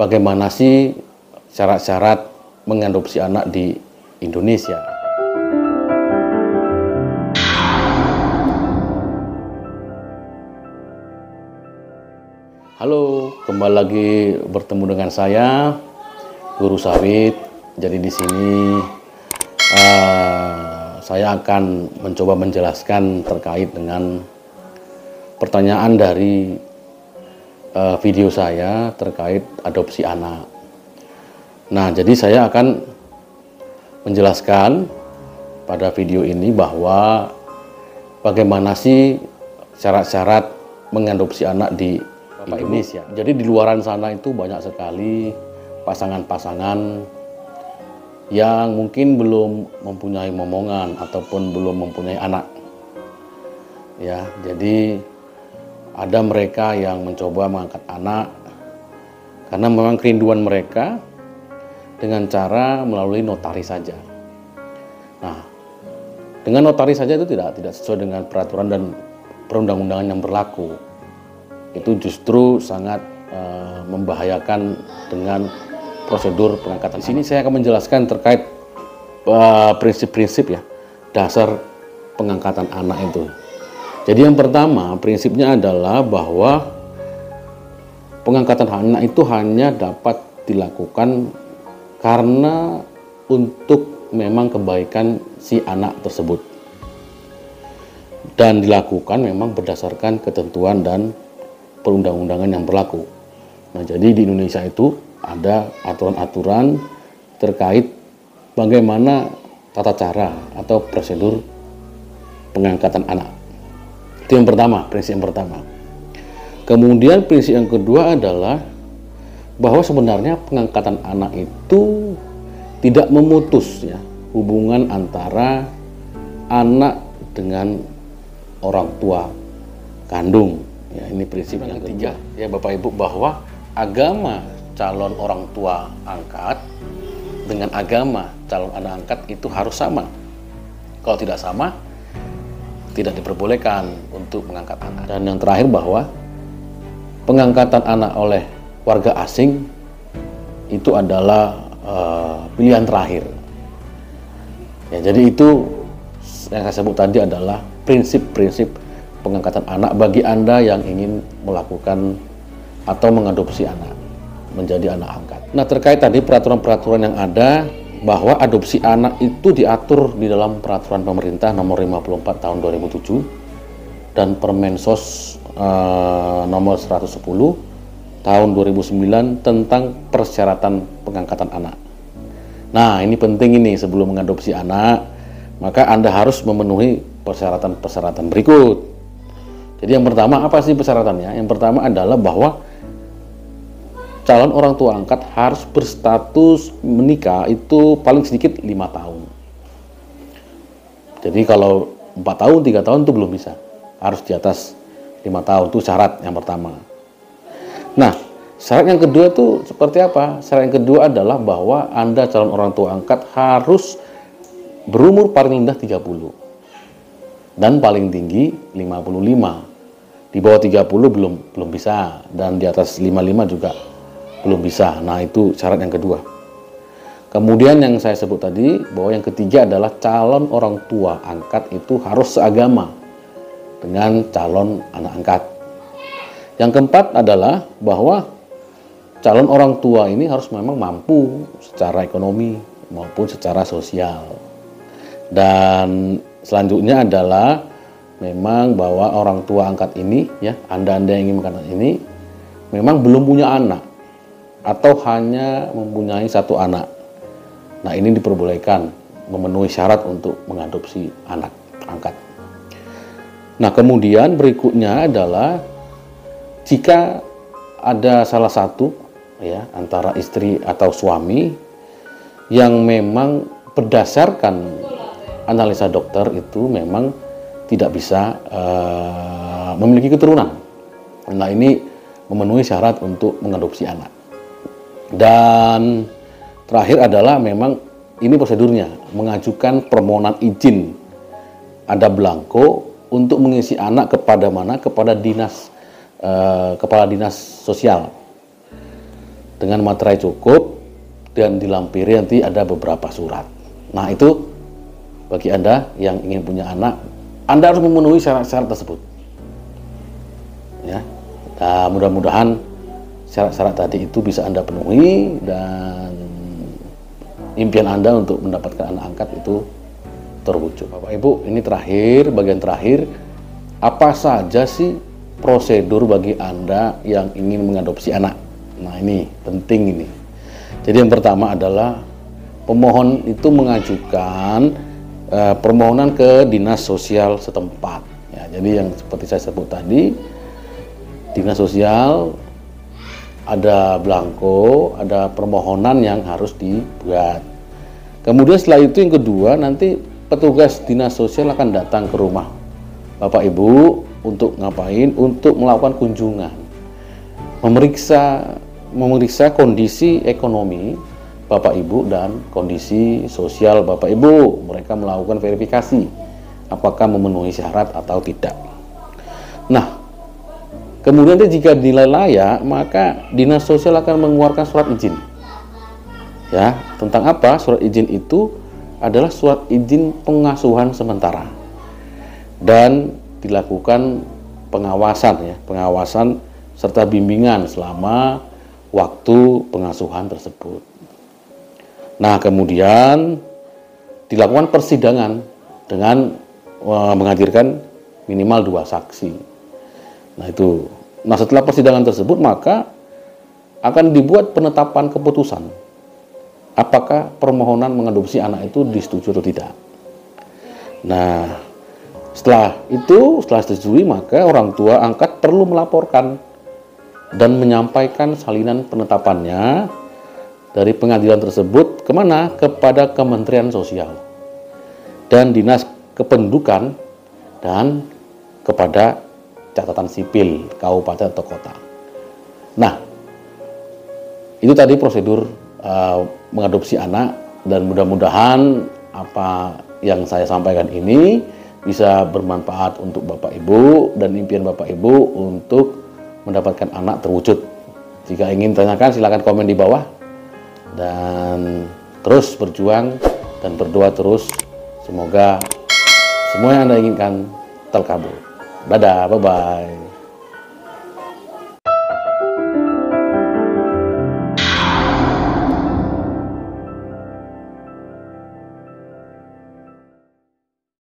bagaimana sih syarat-syarat mengadopsi anak di Indonesia. Halo, kembali lagi bertemu dengan saya, Guru Sawit. Jadi di sini uh, saya akan mencoba menjelaskan terkait dengan pertanyaan dari uh, video saya terkait adopsi anak. Nah, jadi saya akan menjelaskan pada video ini bahwa bagaimana sih syarat-syarat mengadopsi anak di Bapak Indonesia. Ibu. Jadi di luaran sana itu banyak sekali pasangan-pasangan yang mungkin belum mempunyai momongan ataupun belum mempunyai anak. Ya, jadi ada mereka yang mencoba mengangkat anak karena memang kerinduan mereka dengan cara melalui notaris saja. Nah, dengan notaris saja itu tidak tidak sesuai dengan peraturan dan perundang-undangan yang berlaku. Itu justru sangat uh, membahayakan dengan prosedur pengangkatan. Di sini saya akan menjelaskan terkait eh, prinsip-prinsip uh, ya dasar pengangkatan anak itu. Jadi yang pertama prinsipnya adalah bahwa pengangkatan anak itu hanya dapat dilakukan karena untuk memang kebaikan si anak tersebut dan dilakukan memang berdasarkan ketentuan dan perundang-undangan yang berlaku. Nah, jadi di Indonesia itu ada aturan-aturan terkait bagaimana tata cara atau prosedur pengangkatan anak. Itu yang pertama, prinsip yang pertama. Kemudian prinsip yang kedua adalah bahwa sebenarnya pengangkatan anak itu tidak memutus ya hubungan antara anak dengan orang tua kandung. Ya, ini prinsip yang ketiga ya Bapak Ibu bahwa agama calon orang tua angkat dengan agama calon anak angkat itu harus sama. Kalau tidak sama, tidak diperbolehkan untuk mengangkat anak. Dan yang terakhir bahwa pengangkatan anak oleh warga asing itu adalah uh, pilihan terakhir. Ya, jadi itu yang saya sebut tadi adalah prinsip-prinsip pengangkatan anak bagi Anda yang ingin melakukan atau mengadopsi anak menjadi anak angkat. Nah, terkait tadi peraturan-peraturan yang ada bahwa adopsi anak itu diatur di dalam peraturan pemerintah nomor 54 tahun 2007 dan Permensos uh, nomor 110 tahun 2009 tentang persyaratan pengangkatan anak. Nah, ini penting ini sebelum mengadopsi anak, maka Anda harus memenuhi persyaratan-persyaratan berikut. Jadi yang pertama apa sih persyaratannya? Yang pertama adalah bahwa calon orang tua angkat harus berstatus menikah itu paling sedikit lima tahun. Jadi kalau empat tahun, tiga tahun itu belum bisa. Harus di atas lima tahun itu syarat yang pertama. Nah, syarat yang kedua itu seperti apa? Syarat yang kedua adalah bahwa Anda calon orang tua angkat harus berumur paling rendah 30 dan paling tinggi 55. Di bawah 30 belum belum bisa dan di atas 55 juga belum bisa. Nah, itu syarat yang kedua. Kemudian yang saya sebut tadi bahwa yang ketiga adalah calon orang tua angkat itu harus seagama dengan calon anak angkat. Yang keempat adalah bahwa calon orang tua ini harus memang mampu secara ekonomi maupun secara sosial. Dan selanjutnya adalah memang bahwa orang tua angkat ini ya, Anda-anda yang ingin mengangkat ini memang belum punya anak atau hanya mempunyai satu anak. Nah, ini diperbolehkan memenuhi syarat untuk mengadopsi anak angkat. Nah, kemudian berikutnya adalah jika ada salah satu ya antara istri atau suami yang memang berdasarkan analisa dokter itu memang tidak bisa uh, memiliki keturunan. Nah ini memenuhi syarat untuk mengadopsi anak. Dan terakhir adalah memang ini prosedurnya mengajukan permohonan izin ada belangko untuk mengisi anak kepada mana kepada dinas Eh, kepala dinas sosial. dengan materai cukup dan dilampiri nanti ada beberapa surat. Nah itu bagi Anda yang ingin punya anak, Anda harus memenuhi syarat-syarat tersebut. Ya, nah, mudah-mudahan syarat-syarat tadi itu bisa Anda penuhi dan impian Anda untuk mendapatkan anak angkat itu terwujud. Bapak Ibu, ini terakhir, bagian terakhir, apa saja sih prosedur bagi Anda yang ingin mengadopsi anak? Nah ini penting ini. Jadi yang pertama adalah pemohon itu mengajukan uh, permohonan ke dinas sosial setempat. Ya, jadi yang seperti saya sebut tadi, dinas sosial ada belangko, ada permohonan yang harus dibuat. Kemudian setelah itu yang kedua nanti petugas dinas sosial akan datang ke rumah Bapak Ibu untuk ngapain? Untuk melakukan kunjungan, memeriksa memeriksa kondisi ekonomi Bapak Ibu dan kondisi sosial Bapak Ibu. Mereka melakukan verifikasi apakah memenuhi syarat atau tidak. Nah, kemudian jika dinilai layak, maka dinas sosial akan mengeluarkan surat izin. Ya, tentang apa? Surat izin itu adalah surat izin pengasuhan sementara dan dilakukan pengawasan ya, pengawasan serta bimbingan selama waktu pengasuhan tersebut. Nah, kemudian dilakukan persidangan dengan uh, menghadirkan minimal dua saksi. Nah, itu. Nah, setelah persidangan tersebut maka akan dibuat penetapan keputusan apakah permohonan mengadopsi anak itu disetujui atau tidak. Nah, setelah itu, setelah disetujui, maka orang tua angkat perlu melaporkan dan menyampaikan salinan penetapannya dari pengadilan tersebut ke mana? Kepada Kementerian Sosial dan Dinas Kependudukan dan kepada catatan sipil kabupaten atau kota. Nah, itu tadi prosedur uh, mengadopsi anak dan mudah-mudahan apa yang saya sampaikan ini bisa bermanfaat untuk Bapak Ibu dan impian Bapak Ibu untuk mendapatkan anak terwujud. Jika ingin tanyakan silakan komen di bawah dan terus berjuang dan berdoa terus semoga semua yang Anda inginkan terkabul. Dadah, bye-bye.